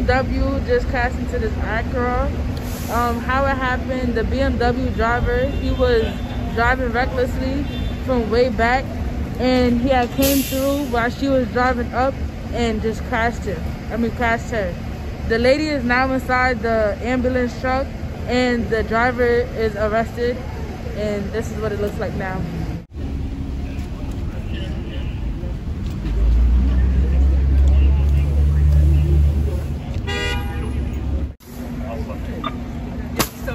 BMW just crashed into this Acura. Um, how it happened, the BMW driver, he was driving recklessly from way back and he had came through while she was driving up and just crashed him. I mean, crashed her. The lady is now inside the ambulance truck and the driver is arrested and this is what it looks like now.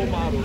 Romaro.